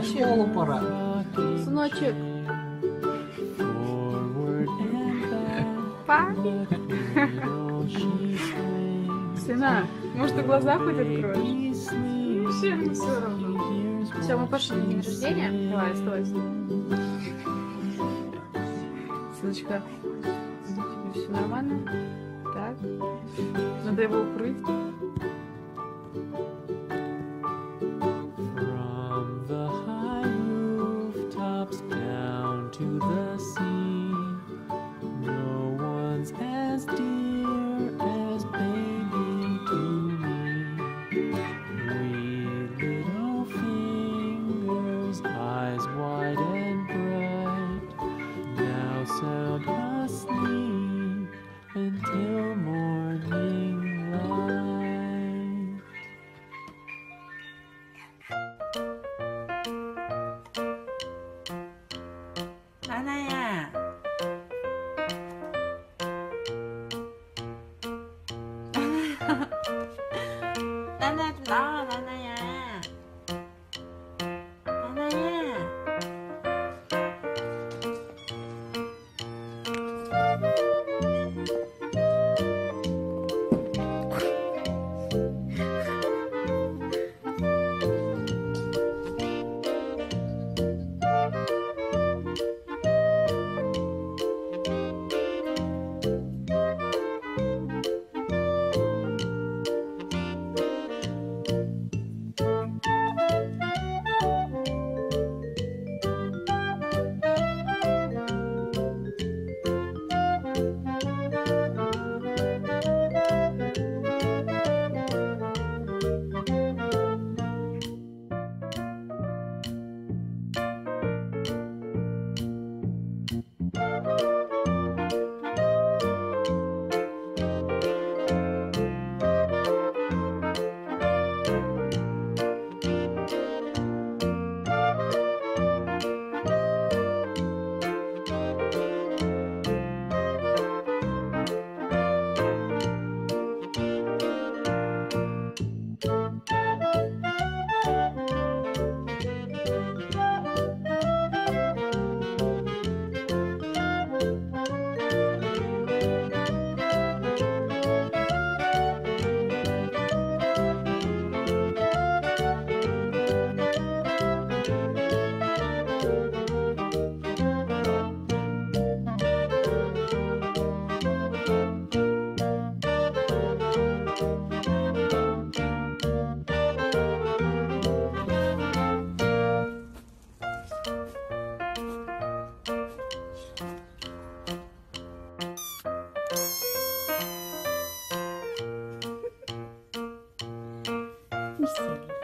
в Сыночек, школу пора. сыночек. Па. Сына, может, ты глаза хоть откроешь? Вообще мне все равно. Все, мы пошли на день рождения. Давай, стой. Сыночка, тебе все нормально? Так. Надо его укрыть. 拿上来来 feeling.